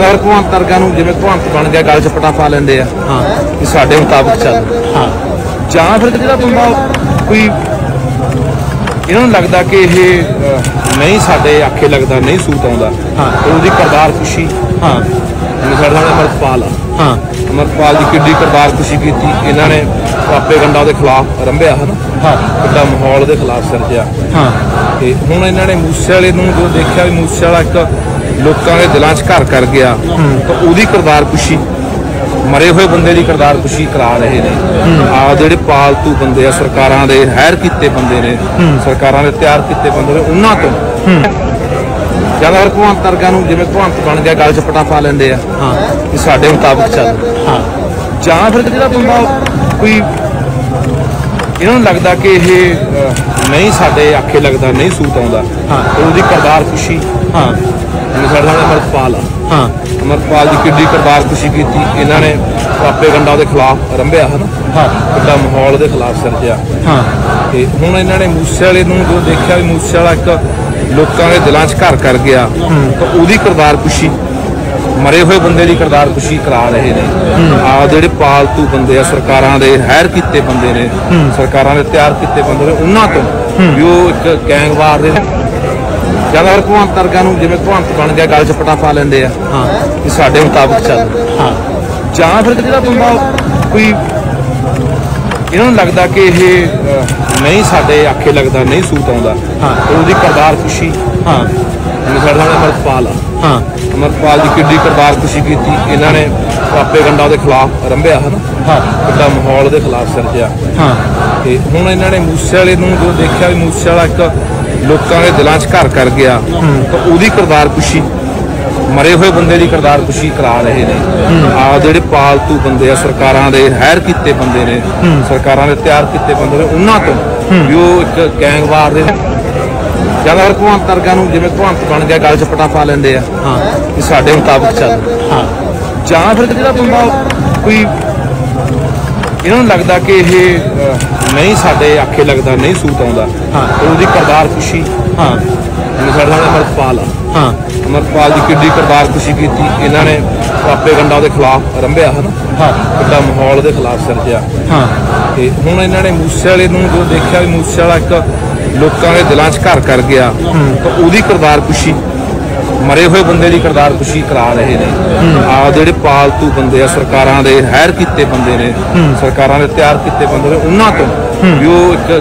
ਜ਼ਿਆਦਾ ਭਗਵੰਤ ਵਰਗਾਂ ਨੂੰ ਜਿਵੇਂ ਭਗਵੰਤ ਬਣ ਗਿਆ ਗੱਲ 'ਚ ਪਟਾ ਪਾ ਲੈਂਦੇ ਆ ਹਾਂ। ਕਿ ਸਾਡੇ ਮੁਤਾਬਕ ਚੱਲ। ਹਾਂ। ਜਾਂ ਫਿਰ ਜਿਹੜਾ ਬੰਦਾ ਕੋਈ ਇਹਨਾਂ ਨੂੰ ਲੱਗਦਾ ਕਿ ਇਹ ਅਹ, ਨਹੀਂ ਸਾਡੇ ਆਖੇ ਲੱਗਦਾ ਨਹੀਂ ਸੂਤ ਆਉਂਦਾ ਹਾਂ। ਤੇ ਉਹਦੀ ਕਰਤਾਰ ਖੁਸ਼ੀ। ਹਾਂ। ਜਿਵੇਂ ਸਾਡੇ ਨਾਲ ਅਮਰਪਾਲ ਆ। ਹਾਂ। ਅਮਰਪਾਲ ਦੀ ਕਿੱਡੀ ਕਰਤਾਰ ਖੁਸ਼ੀ ਕੀਤੀ। ਇਹਨਾਂ ਨੇ ਪਾਪੇ ਗੰਡਾ ਦੇ ਖਿਲਾਫ ਰੰਭਿਆ ਹਨ? ਹਾਂ। ਕਿੱਡਾ ਮਾਹੌਲ ਦੇ ਖਿਲਾਫ ਸਿਰਜਿਆ। ਹਾਂ। ਤੇ ਹੁਣ ਇਹਨਾਂ ਨੇ ਮੂਸੇ ਵਾਲੇ ਨੂੰ ਜਦੋਂ ਦੇਖਿਆ ਵੀ ਮੂਸੇ ਵਾਲਾ ਇੱਕ ਲੋਕਾਂ ਦੇ ਦਿਲਾਂ 'ਚ ਘਰ ਕਰ ਗਿਆ ਤਾਂ ਉਹਦੀ ਕਰਤਾਰ ਖੁਸ਼ੀ ਮਰੇ ਹੋਏ ਬੰਦੇ ਦੀ ਕਰਤਾਰ ਖੁਸ਼ੀ ਕਰਾ ਰਹੇ ਨੇ। ਆ ਜਿਹੜੇ ਪਾਲਤੂ ਬੰਦੇ ਆ ਸਰਕਾਰਾਂ ਦੇ ਹਾਇਰ ਕੀਤੇ ਬੰਦੇ ਨੇ ਸਰਕਾਰਾਂ ਦੇ ਤਿਆਰ ਕੀਤੇ ਬੰਦੇ ਨੇ ਉਹਨਾਂ ਤੋਂ। ਜ਼ਿਆਦਾ ਭਗਵੰਤ ਵਰਗਾਂ ਨੂੰ ਜਿਵੇਂ ਭਗਵੰਤ ਬਣ ਗਿਆ ਗੱਲ 'ਚ ਪਟਾ ਪਾ ਲੈਂਦੇ ਆ ਹਾਂ ਕਿ ਸਾਡੇ ਮੁਤਾਬਕ ਚੱਲ। ਹਾਂ ਜਾਂ ਫਿਰ ਜਿਹੜਾ ਬੰਦਾ ਕੋਈ ਇਹਨਾਂ ਨੂੰ ਲੱਗਦਾ ਕਿ ਇਹ ਨਹੀਂ ਸਾਡੇ ਆਖੇ ਲੱਗਦਾ ਨਹੀਂ ਸੂਤ ਆਉਂਦਾ ਹਾਂ। ਉਹਦੀ ਕਰਤਾਰ ਖੁਸ਼ੀ ਹਾਂ ਜਿਵੇਂ ਸਾਡੇ ਨਾਲ ਅਮਰਪਾਲ ਆ। ਹਾਂ। ਅਮਰਪਾਲ ਦੀ ਕਿੱਡੀ ਕਰਤਾਰ ਖੁਸ਼ੀ ਕੀਤੀ। ਇਹਨਾਂ ਨੇ ਪਾਪੇ ਗੰਡਾ ਦੇ ਖਿਲਾਫ ਰੰਭਿਆ ਹਨ। ਹਾਂ। ਕਿੱਡਾ ਮਾਹੌਲ ਦੇ ਖਿਲਾਫ ਸਿਰਜਿਆ। ਹਾਂ। ਤੇ ਹੁਣ ਇਹਨਾਂ ਨੇ ਮੂਸੇ ਵਾਲੇ ਨੂੰ ਜਦੋਂ ਦੇਖਿਆ ਵੀ ਮੂਸੇ ਵਾਲਾ ਇੱਕ ਲੋਕਾਂ ਦੇ ਦਿਲਾਂ 'ਚ ਘਰ ਕਰ ਗਿਆ ਤਾਂ ਉਹਦੀ ਕਰਤਾਰ ਖੁਸ਼ੀ ਮਰੇ ਹੋਏ ਬੰਦੇ ਦੀ ਕਰਤਾਰ ਖੁਸ਼ੀ ਕਰਾ ਰਹੇ ਨੇ। ਆ ਜਿਹੜੇ ਪਾਲਤੂ ਬੰਦੇ ਆ ਸਰਕਾਰਾਂ ਦੇ ਹਾਇਰ ਕੀਤੇ ਬੰਦੇ ਨੇ ਸਰਕਾਰਾਂ ਦੇ ਤਿਆਰ ਕੀਤੇ ਬੰਦੇ ਨੇ ਉਹਨਾਂ ਤੋਂ ਵੀ ਉਹ ਇੱਕ ਗੈਂਗਵਾਰ ਦੇ ਜ਼ਿਆਦਾ ਭਗਵੰਤ ਵਰਗਾਂ ਨੂੰ ਜਿਵੇਂ ਭਗਵੰਤ ਬਣ ਗਿਆ ਗੱਲ 'ਚ ਪਟਾ ਪਾ ਲੈਂਦੇ ਆ ਹਾਂ। ਕਿ ਸਾਡੇ ਮੁਤਾਬਕ ਚੱਲ। ਹਾਂ। ਜਾਂ ਫਿਰ ਜਿਹੜਾ ਬੰਦਾ ਕੋਈ ਇਹਨਾਂ ਨੂੰ ਲੱਗਦਾ ਕਿ ਇਹ ਨਹੀਂ ਸਾਡੇ ਆਖੇ ਲੱਗਦਾ ਨਹੀਂ ਸੂਤ ਆਉਂਦਾ ਹਾਂ। ਉਹਦੀ ਕਰਤਾਰ ਖੁਸ਼ੀ। ਹਾਂ। ਸਾਡੇ ਨਾਲ ਅਮਰਪਾਲ ਆ। ਹਾਂ। ਅਮਰਪਾਲ ਦੀ ਕਿੱਡੀ ਕਰਤਾਰ ਖੁਸ਼ੀ ਕੀਤੀ। ਇਹਨਾਂ ਨੇ ਪਾਪੇ ਗੰਡਾ ਦੇ ਖਿਲਾਫ ਰੰਭਿਆ ਹਨ? ਹਾਂ। ਕਿੱਡਾ ਮਾਹੌਲ ਦੇ ਖਿਲਾਫ ਸਿਰਜਿਆ। ਹਾਂ। ਤੇ ਹੁਣ ਇਹਨਾਂ ਨੇ ਮੂਸੇ ਵਾਲੇ ਨੂੰ ਜਦੋਂ ਦੇਖਿਆ ਵੀ ਮੂਸੇ ਵਾਲਾ ਇੱਕ ਲੋਕਾਂ ਦੇ ਦਿਲਾਂ 'ਚ ਘਰ ਕਰ ਗਿਆ ਤਾਂ ਉਹਦੀ ਕਰਤਾਰ ਖੁਸ਼ੀ ਮਰੇ ਹੋਏ ਬੰਦੇ ਦੀ ਕਰਤਾਰ ਖੁਸ਼ੀ ਕਰਾ ਰਹੇ ਨੇ। ਆ ਜਿਹੜੇ ਪਾਲਤੂ ਬੰਦੇ ਆ ਸਰਕਾਰਾਂ ਦੇ ਹਾਇਰ ਕੀਤੇ ਬੰਦੇ ਨੇ ਸਰਕਾਰਾਂ ਦੇ ਤਿਆਰ ਕੀਤੇ ਬੰਦੇ ਨੇ ਉਹਨਾਂ ਤੋਂ ਵੀ ਉਹ ਇੱਕ ਗੈਂਗਵਾਰ ਦੇ ਜ਼ਿਆਦਾ ਭਗਵੰਤ ਵਰਗਾਂ ਨੂੰ ਜਿਵੇਂ ਭਗਵੰਤ ਬਣ ਗਿਆ ਗੱਲ 'ਚ ਪਟਾ ਪਾ ਲੈਂਦੇ ਆ ਹਾਂ। ਕਿ ਸਾਡੇ ਮੁਤਾਬਕ ਚੱਲ। ਹਾਂ। ਜਾਂ ਫਿਰ ਜਿਹੜਾ ਬੰਦਾ ਕੋਈ ਇਹਨਾਂ ਨੂੰ ਲੱਗਦਾ ਕਿ ਇਹ ਨਹੀਂ ਸਾਡੇ ਆਖੇ ਲੱਗਦਾ ਨਹੀਂ ਸੂਤ ਆਉਂਦਾ। ਹਾਂ। ਉਹਦੀ ਕਰਤਾਰ ਖੁਸ਼ੀ। ਹਾਂ। ਸਾਡੇ ਨਾਲ ਅਮਰਪਾਲ ਆ। ਹਾਂ। ਅਮਰਪਾਲ ਦੀ ਕਿੱਡੀ ਕਰਤਾਰ ਖੁਸ਼ੀ ਕੀਤੀ। ਇਹਨਾਂ ਨੇ ਪਾਪੇ ਗੰਡਾ ਦੇ ਖਿਲਾਫ ਰੰਭਿਆ ਹਨ? ਹਾਂ। ਕਿੱਡਾ ਮਾਹੌਲ ਦੇ ਖਿਲਾਫ ਸਿਰਜਿਆ। ਹਾਂ। ਤੇ ਹੁਣ ਇਹਨਾਂ ਨੇ ਮੂਸੇ ਵਾਲੇ ਨੂੰ ਜਦੋਂ ਦੇਖਿਆ ਵੀ ਮੂਸੇ ਵਾਲਾ ਇੱਕ ਲੋਕਾਂ ਦੇ ਦਿਲਾਂ 'ਚ ਘਰ ਕਰ ਗਿਆ ਤਾਂ ਉਹਦੀ ਕਰਤਾਰ ਖੁਸ਼ੀ ਮਰੇ ਹੋਏ ਬੰਦੇ ਦੀ ਕਰਤਾਰ ਖੁਸ਼ੀ ਕਰਾ ਰਹੇ ਨੇ। ਆ ਜਿਹੜੇ ਪਾਲਤੂ ਬੰਦੇ ਆ ਸਰਕਾਰਾਂ ਦੇ ਹਾਇਰ ਕੀਤੇ ਬੰਦੇ ਨੇ ਸਰਕਾਰਾਂ ਦੇ ਤਿਆਰ ਕੀਤੇ ਬੰਦੇ ਨੇ ਉਹਨਾਂ ਤੋਂ ਵੀ ਉਹ ਇੱਕ